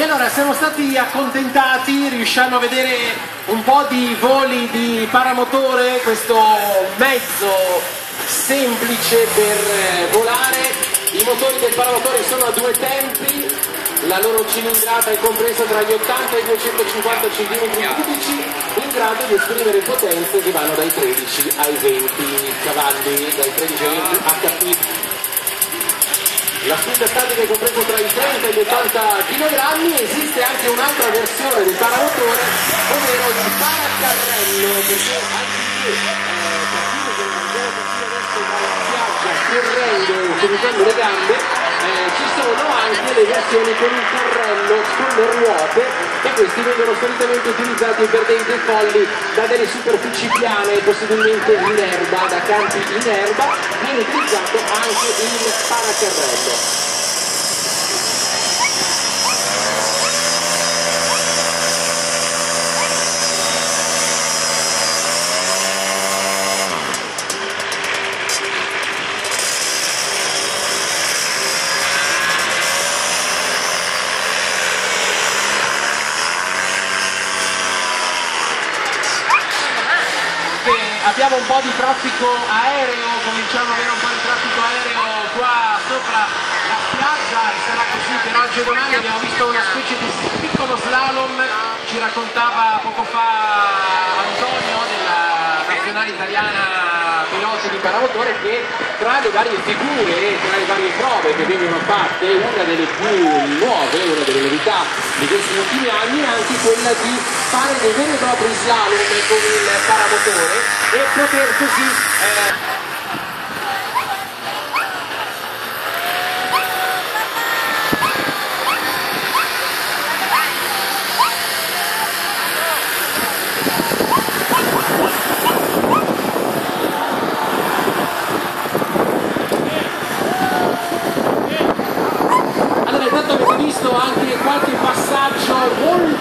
E allora siamo stati accontentati, riusciamo a vedere un po' di voli di paramotore, questo mezzo semplice per eh, volare. I motori del paramotore sono a due tempi, la loro cilindrata è compresa tra gli 80 e i 250 cm3 in grado di esprimere potenze che vanno dai 13 ai 20 cavalli, dai 13 ai 20 HP. La spinta statica è compresa tra i 30 e gli 80 kg, esiste anche un'altra versione del paramotore, ovvero il paracarrello, perché anziché eh, con correndo utilizzando le gambe, eh, ci sono anche le versioni con il carrello sulle ruote e questi vengono solitamente utilizzati per dei decolli da delle superfici piane, possibilmente in erba, da campi in erba, viene utilizzato anche il paracarrello. Abbiamo un po' di traffico aereo, cominciamo ad avere un po' di traffico aereo qua sopra la spiaggia, sarà così per oggi domani, abbiamo visto una specie di piccolo slalom, ci raccontava poco fa Antonio della nazionale italiana piloti di paramotore che tra le varie figure, tra le varie prove che vengono fatte, una delle più nuove, una delle novità di questi ultimi anni è anche quella di fare dei veri e propri slalom con il paramotore e poter così eh, visto anche qualche passaggio molto